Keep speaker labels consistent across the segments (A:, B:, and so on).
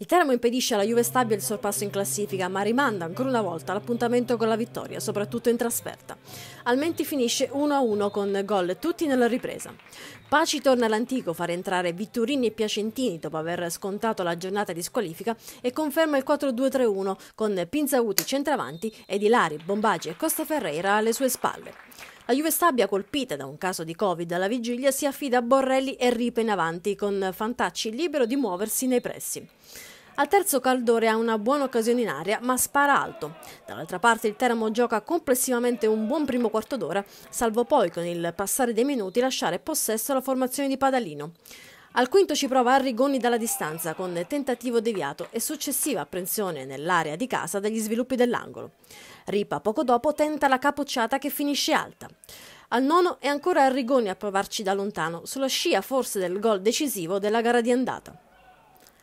A: Il Teramo impedisce alla Juve Stabia il sorpasso in classifica, ma rimanda ancora una volta l'appuntamento con la vittoria, soprattutto in trasferta. Almenti finisce 1-1 con gol tutti nella ripresa. Paci torna all'antico, fa rientrare Vitturini e Piacentini dopo aver scontato la giornata di squalifica e conferma il 4-2-3-1 con Pinzauti centravanti ed Ilari, Bombaggi e Costa Ferreira alle sue spalle. La Juve Stabia, colpita da un caso di Covid alla vigilia, si affida a Borrelli e Ripe in avanti, con Fantacci libero di muoversi nei pressi. Al terzo Caldore ha una buona occasione in aria, ma spara alto. Dall'altra parte il Teramo gioca complessivamente un buon primo quarto d'ora, salvo poi con il passare dei minuti lasciare possesso alla formazione di Padalino. Al quinto ci prova Arrigoni dalla distanza con tentativo deviato e successiva apprensione nell'area di casa degli sviluppi dell'angolo. Ripa poco dopo tenta la capocciata che finisce alta. Al nono è ancora Arrigoni a provarci da lontano, sulla scia forse del gol decisivo della gara di andata.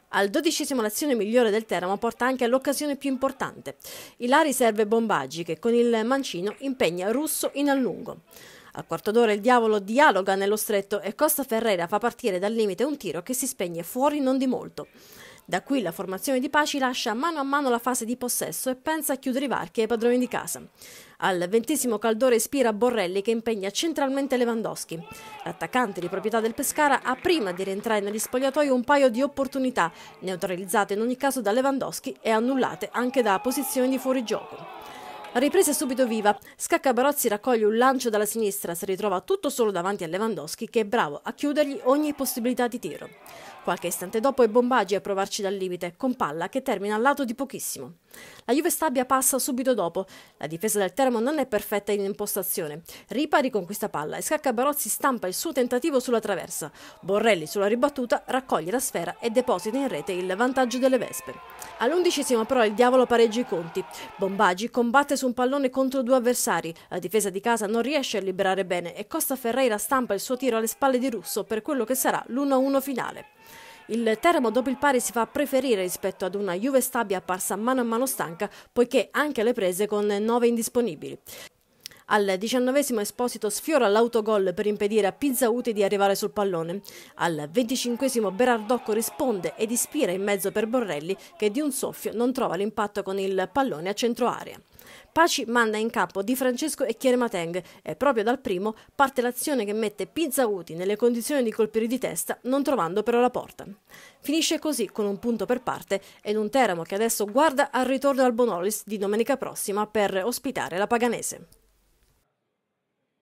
A: Al dodicesimo l'azione migliore del Teramo porta anche all'occasione più importante. Ilari serve Bombaggi che con il mancino impegna Russo in allungo. Al quarto d'ora il diavolo dialoga nello stretto e Costa Ferreira fa partire dal limite un tiro che si spegne fuori non di molto. Da qui la formazione di Paci lascia mano a mano la fase di possesso e pensa a chiudere i varchi ai padroni di casa. Al ventesimo Caldore ispira Borrelli che impegna centralmente Lewandowski. L'attaccante di proprietà del Pescara ha prima di rientrare negli spogliatoi un paio di opportunità, neutralizzate in ogni caso da Lewandowski e annullate anche da posizioni di fuorigioco. Ripresa subito viva. Scacca Barozzi raccoglie un lancio dalla sinistra, si ritrova tutto solo davanti a Lewandowski che è bravo a chiudergli ogni possibilità di tiro. Qualche istante dopo è Bombaggi a provarci dal limite, con palla che termina al lato di pochissimo. La Juve Stabia passa subito dopo. La difesa del Teramo non è perfetta in impostazione. Ripa riconquista palla e Scacca Barozzi stampa il suo tentativo sulla traversa. Borrelli sulla ribattuta raccoglie la sfera e deposita in rete il vantaggio delle Vespe. All'undicesimo però il diavolo pareggia i conti. Bombaggi combatte su un pallone contro due avversari. La difesa di casa non riesce a liberare bene e Costa Ferreira stampa il suo tiro alle spalle di Russo per quello che sarà l'1-1 finale. Il Teramo dopo il pari si fa preferire rispetto ad una Juve Stabia apparsa mano a mano stanca, poiché anche le prese con nove indisponibili. Al diciannovesimo Esposito sfiora l'autogol per impedire a Pizzauti di arrivare sul pallone. Al venticinquesimo Berardocco risponde ed ispira in mezzo per Borrelli che di un soffio non trova l'impatto con il pallone a centro area. Paci manda in campo Di Francesco e Chieremateng e proprio dal primo parte l'azione che mette Pizzauti nelle condizioni di colpire di testa, non trovando però la porta. Finisce così con un punto per parte ed un Teramo che adesso guarda al ritorno al Bonolis di domenica prossima per ospitare la Paganese.